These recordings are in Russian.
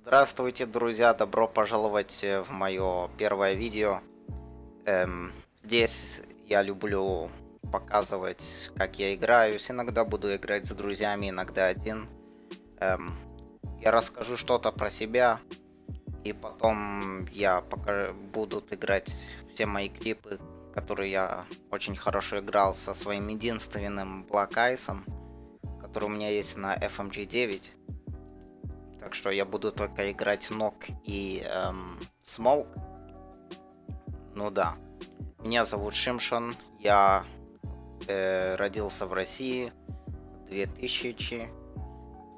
Здравствуйте, друзья! Добро пожаловать э, в мое первое видео. Эм, здесь я люблю показывать, как я играюсь. Иногда буду играть с друзьями, иногда один. Эм, я расскажу что-то про себя, и потом я покажу, буду играть все мои клипы, которые я очень хорошо играл со своим единственным Black Ice, который у меня есть на FMG 9. Так что я буду только играть Нок и эм, Smoke. Ну да. Меня зовут Шимшон. Я э, родился в России 2000.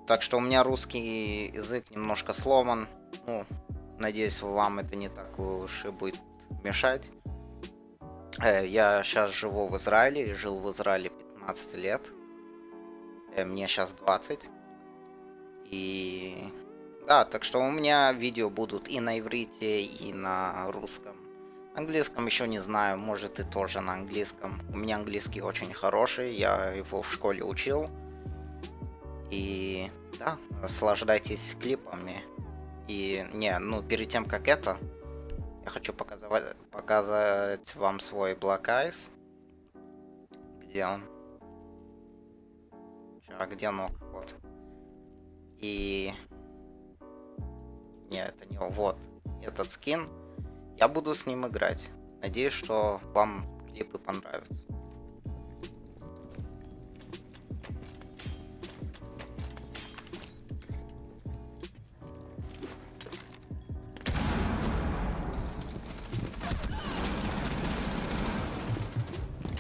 Так что у меня русский язык немножко сломан. Ну, надеюсь, вам это не так уж и будет мешать. Э, я сейчас живу в Израиле, жил в Израиле 15 лет. Э, мне сейчас 20. И да, так что у меня видео будут и на иврите, и на русском. Английском еще не знаю, может и тоже на английском. У меня английский очень хороший, я его в школе учил. И да, наслаждайтесь клипами. И не, ну перед тем как это, я хочу показать, показать вам свой Black Eyes. Где он? А где ног? Вот. И... Не, это не вот. Этот скин. Я буду с ним играть. Надеюсь, что вам клипы понравятся.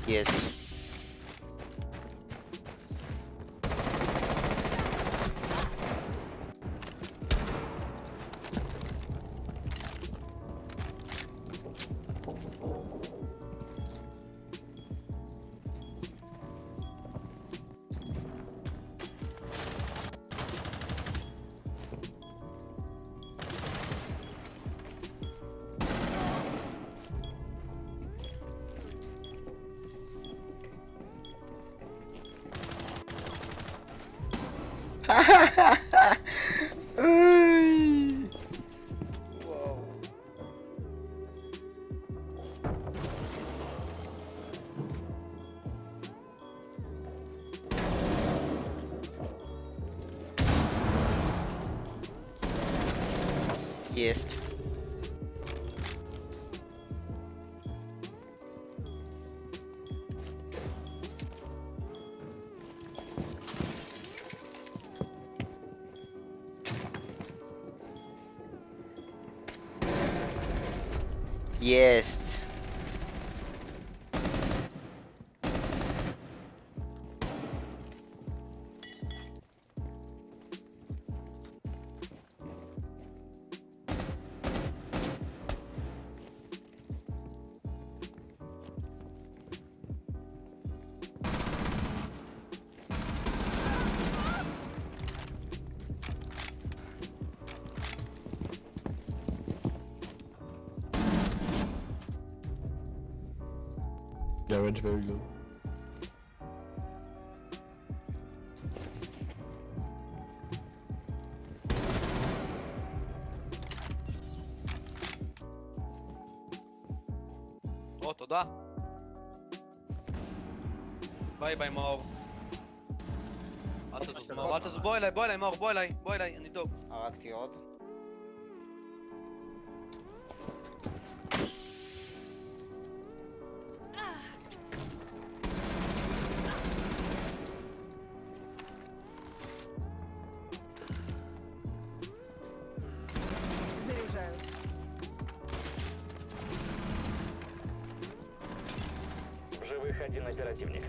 Есть. Есть. Есть. Yeah, went very good. או, תודה. ביי ביי מאור. אל תזוז מאור, אל תזוז, בוא אליי, בוא אליי מאור, בוא אליי, בוא אליי, אני דוג. הרגתי עוד. Один оперативник.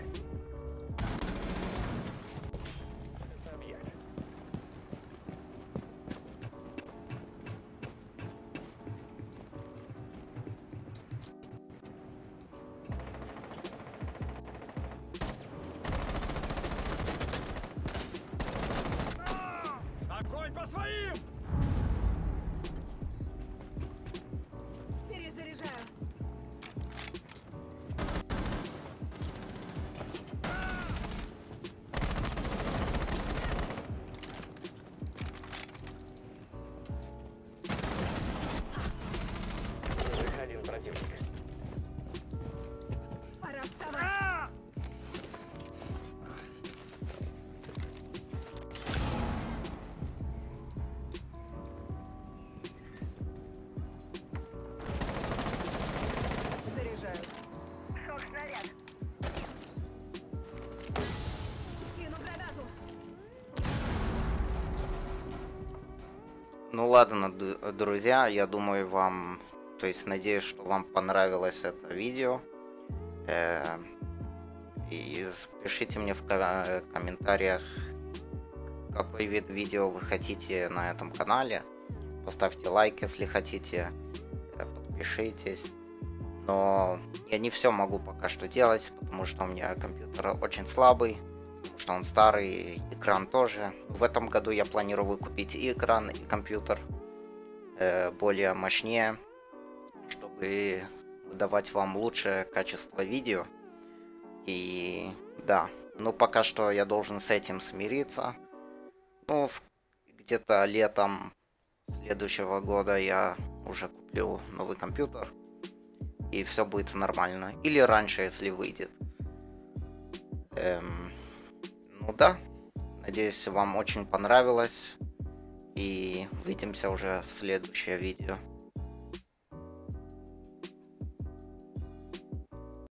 Ну ладно, друзья, я думаю вам, то есть надеюсь, что вам понравилось это видео. Э, И пишите мне в ко- комментариях, какой вид видео вы хотите на этом канале. Поставьте лайк, если хотите, э, подпишитесь. Но я не все могу пока что делать, потому что у меня компьютер очень слабый, что он старый, экран тоже. В этом году я планирую купить и экран, и компьютер э, более мощнее, чтобы выдавать вам лучшее качество видео. И да, ну пока что я должен с этим смириться. Ну, где-то летом следующего года я уже куплю новый компьютер. И все будет нормально. Или раньше, если выйдет. Эм, ну да. Надеюсь, вам очень понравилось. И увидимся уже в следующее видео.